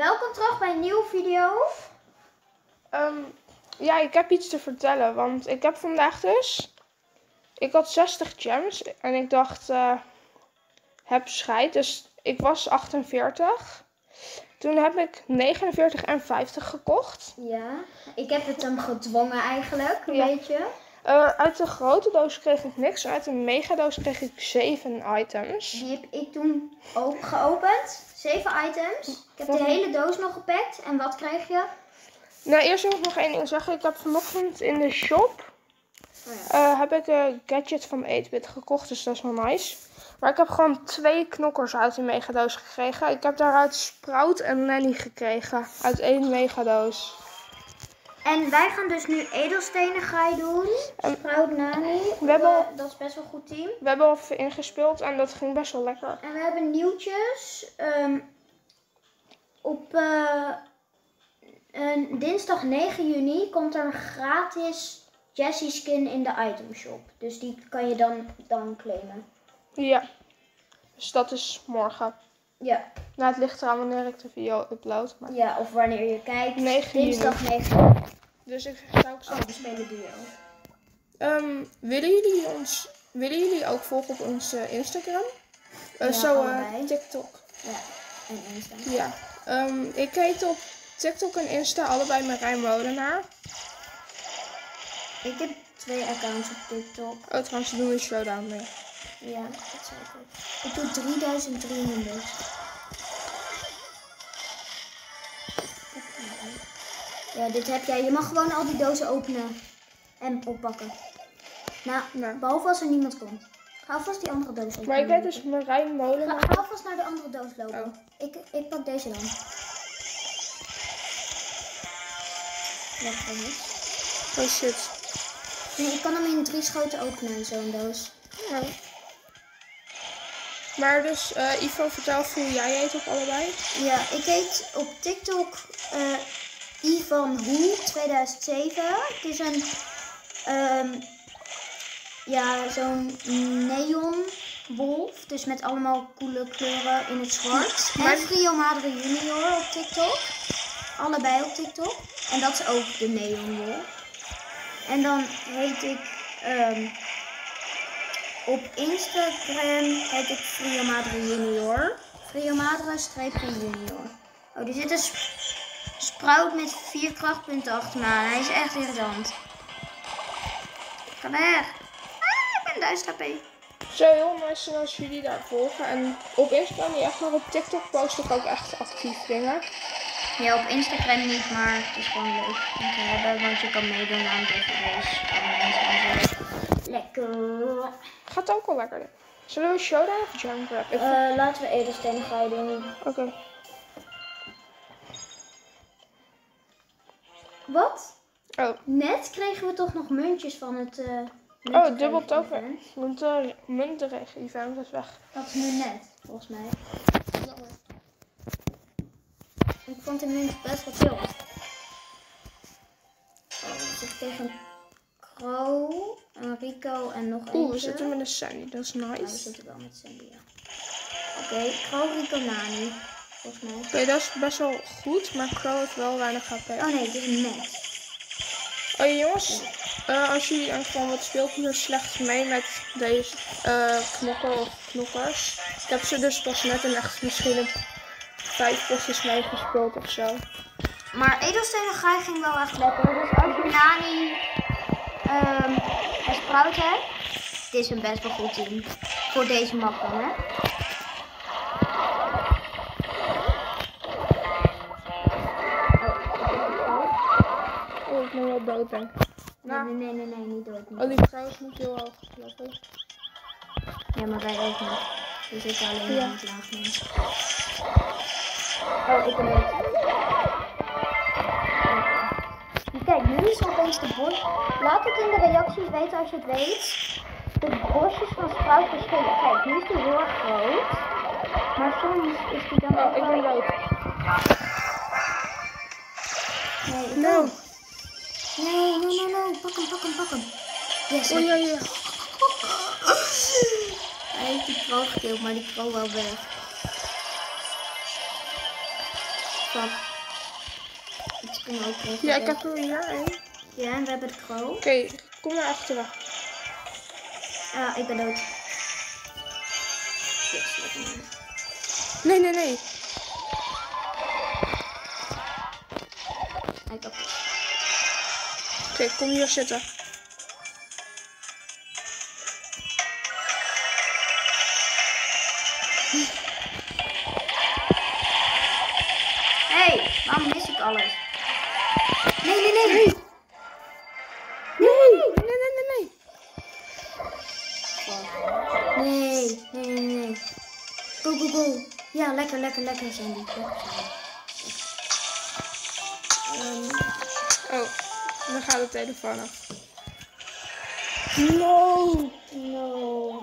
Welkom terug bij een nieuwe video. Ehm, ja, ik heb iets te vertellen, want ik heb vandaag dus... Ik had 60 gems en ik dacht, eh, heb scheid. Dus ik was 48. Toen heb ik 49 en 50 gekocht. Ja, ik heb het hem gedwongen eigenlijk, een Ja. beetje. Eh, uit de grote doos kreeg ik niks. Uit de megadoos kreeg ik 7 items. Die heb ik toen ook geopend. Zeven items. Ik heb de hele doos nog gepakt. En wat kreeg je? Nou, eerst wil ik nog één ding zeggen. Ik heb vanochtend in de shop Oh ja. eh, heb ik een gadget van 8-bit gekocht, dus dat is wel nice. Maar ik heb gewoon twee knokkers uit die megadoos gekregen. Ik heb daaruit Sprout en Nanny gekregen. Uit één megadoos. En wij gaan dus nu edelstenen gaan doen. En- Sprout Nani. We hebben al- Dat is best wel een goed team. We hebben al ingespeeld en dat ging best wel lekker. En we hebben nieuwtjes. Ehm, op eh, een dinsdag 9 juni komt er een gratis Jessie skin in de item shop. Dus die kan je dan, dan claimen. Ja. Dus dat is morgen. Ja, Nou, het ligt eraan wanneer ik de video upload. Maar... ja, of wanneer je kijkt. 9 juni. Dinsdag 9 juni. Dus ik zou ik Oh, we spelen duo. Ehm, willen jullie ons, willen jullie ook volgen op onze Instagram? Eh, Ja, zo, allebei. TikTok. Ja, en Insta. Ja. Ehm, ik heet op TikTok en Insta allebei Marijn Molenaar. Ik heb twee accounts op TikTok. Oh, trouwens, doen we showdown mee. Ja, dat zei ik ook. Ik doe 3300. Ja, dit heb jij. Je mag gewoon al die dozen openen en oppakken. Nou, Nou. behalve als er niemand komt. Ga alvast die andere doos openen. Maar ik heet dus Marijn Ga, Molenaar. ga alvast naar de andere doos lopen. Oh. Ik, ik pak deze dan. Niet. Oh shit. Nee, ik kan hem in drie schoten openen, zo'n doos. Nou. Maar dus, eh, Ivo, vertel hoe jij heet op allebei. Ja, ik heet op TikTok eh Ivan Hoe 2007. Het is een, ehm, ja, zo'n neon wolf. Dus met allemaal coole kleuren in het zwart. Maar- En Frio Madre Junior op TikTok. Allebei op TikTok. En dat is ook de neon wolf. En dan heet ik ehm, op Instagram heet ik Frio Madre Junior. Frio Madre streepje junior. Oh, er zit een sp- sprout met vier krachtpunten achter me aan. Hij is echt irritant. Ga weg. Ah, ik ben 1000 HP. Zo heel nice als jullie daar volgen. En op Instagram niet echt, maar op TikTok post ik ook echt actief dingen. Ja, op Instagram niet, maar het is gewoon leuk om te hebben. Want je kan meedoen aan en zo. Lekker. Gaat ook wel lekker. Zullen we een showdown of jump grab? Ik- Eh, laten we edelstenen gaan doen. Oké. Wat? Oh, Net kregen we toch nog muntjes van het. eh oh dubbel event. Munten, muntenregen event is weg. Dat is nu net, volgens mij. Ik vond de munt best wel chill. Oh, tegen een een Rico en nog eentje. Oeh, we zitten met een Sandy, dat is Ja, we nice. zitten wel met Sandy, ja. Oké, Crow, Rico, Nani. Volgens mij. Oké, dat is best wel goed, maar Crow heeft wel weinig HP. Oh nee, dit is net. Oh ja, jongens, eh, als jullie denken van wat speelt hier slecht mee met deze eh knokker of knokkers. Ik heb ze dus pas net in echt misschien een vijf potjes meegespeeld of zo. Maar edelstenen ging wel echt lekker. Dus als je Nani ehm en Sprout hebt, het is een best wel goed team. Voor deze map dan, hè. Oh, ik ben wel dood denk ik. Nee, Nou, nee, nee, nee, nee, niet dood. Niet. oh, die niet heel hoog gelopen. Ja, maar wij ook niet. We zitten alleen Ja. in het laag mensen. Oh, ik ben dood. Nu is opeens de bos. Laat het in de reacties weten als je het weet. De bosjes van Sprout verschillen. Kijk, nu is die heel erg groot. Maar soms is die dan Oh, ook ik ben wel- dood. Nee, ook. Nee, no, no, no. Pak hem, pak hem, pak hem. Yes, Oh ja, ja. Hij heeft die pro gekild, maar die pro wel weg. Fuck. Ook even Ja, ik weg. heb er een. Ja, en we hebben de pro. Oké, kom naar achteren. Ah, ik ben dood. Yes. Nee, nee, nee. Hij kapot. Oké, kom hier zitten. Nee, nee, nee, nee. Go, go, go. Ja, lekker, lekker, lekker zijn die. Lekker zijn die. Ehm, Oh, dan gaat de telefoon af. No. no.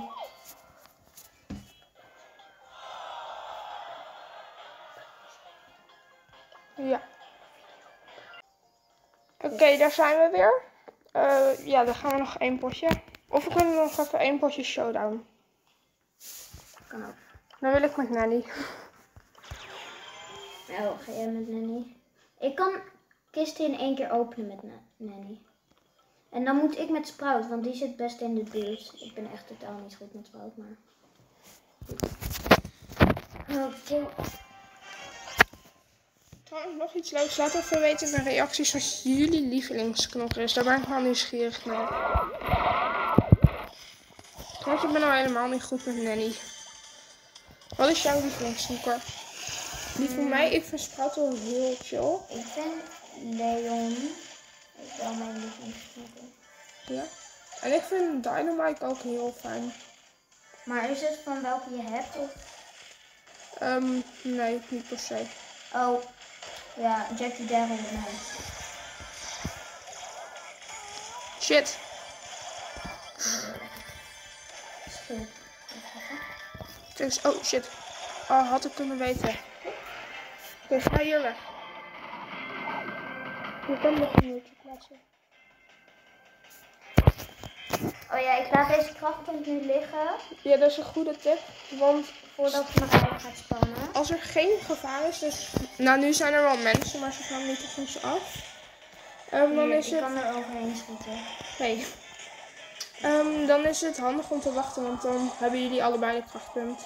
Ja. Oké, daar zijn we weer. Eh, ja, dan gaan we nog één potje. Of we kunnen nog even één potje showdown. Ook. Dan wil ik met Nanny. Oh, ga jij met Nanny? Ik kan kisten in één keer openen met Na- Nanny. En dan moet ik met Sprout, want die zit best in de buurt. Ik ben echt totaal niet goed met Sprout, maar... Oké. Trouwens, nog iets leuks. Laat even weten in de reacties wat jullie lievelingsknopper is. Daar ben ik wel nieuwsgierig naar. Want ik ben nou helemaal niet goed met Nanny. Wat is jouw lievelingssnoeker? Die van mij, ik vind Sprout wel heel chill. Ik vind Leon wel mijn lievelingssnoeker. Ja. En ik vind Dynamite ook heel fijn. Maar is het van welke je hebt of... Ehm, nee, niet per se. Oh, ja, Jackie Darrell, nee. Shit. Dus, oh shit. Oh, had ik kunnen weten. Oké, ga hier weg. Je kan nog een uurtje plaatsen. Oh ja, ik laat deze krachtpunt nu liggen Ja, dat is een goede tip. Want voordat het nog uit gaat spannen. als er geen gevaar is, dus... Nou, nu zijn er wel mensen, maar ze gaan niet op ons af. Ehm, dan Hier, is ik het... kan er overheen schieten. Nee. Ehm, dan is het handig om te wachten, want dan hebben jullie allebei de krachtpunt.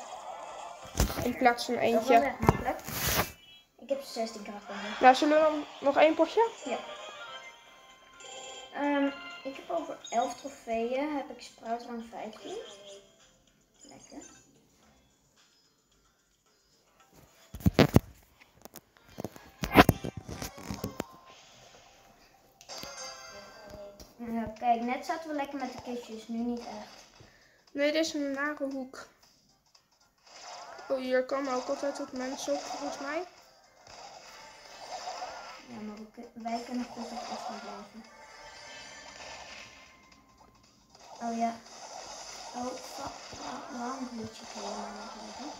In plaats van Dat eentje. echt makkelijk. Ik heb 16 krachtpunten. Nou, zullen we dan nog één potje? Ja. Ehm, ik heb over 11 trofeeën. Heb ik rang 15. Ja, kijk, net zaten we lekker met de kistjes, nu niet echt. Nee, dit is een nare hoek. Oh, hier komen ook altijd wat mensen op, volgens mij. Ja, maar wij kunnen goed op afstand blijven. Oh ja. Oh, Waarom moet je het helemaal hebben?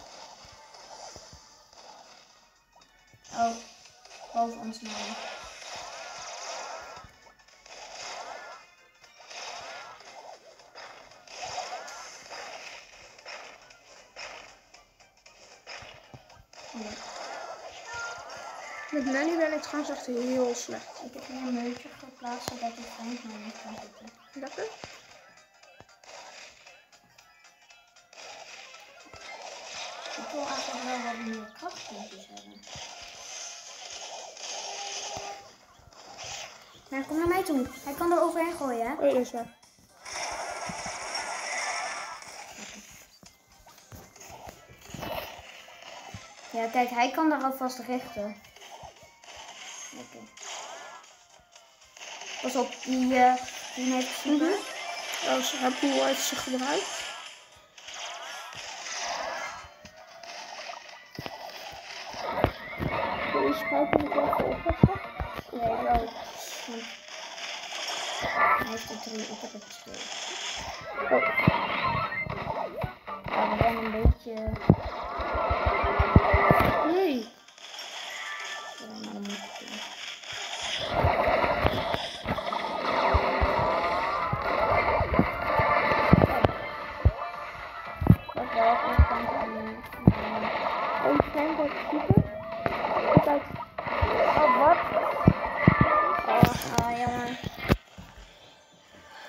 Oh, boven ons nou. Ja. Met Nanny ben ik trouwens echt heel slecht. Ik heb hier een muurtje geplaatst zodat de vriend maar niet kan zitten. Lekker? Ik wil eigenlijk wel wat meer krachtpuntjes hebben. Nou, kom naar mij toe. Hij kan er overheen gooien, hè? Oh, ja, dat is waar. Ja, kijk, hij kan daar alvast richten. Lekker. Pas op, die, eh die heeft super. Oh, ze hebben heeft ze gebruikt. Wil je spuit niet wel voor oppassen? Nee, wel. Hij heeft er drie, ik heb er twee. Oh, Ja, we zijn een beetje... Hey. Oh, oh,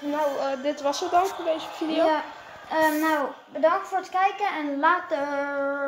nou, eh, dit was het dan voor deze video. Ja, uh, nou, bedankt voor het kijken en later.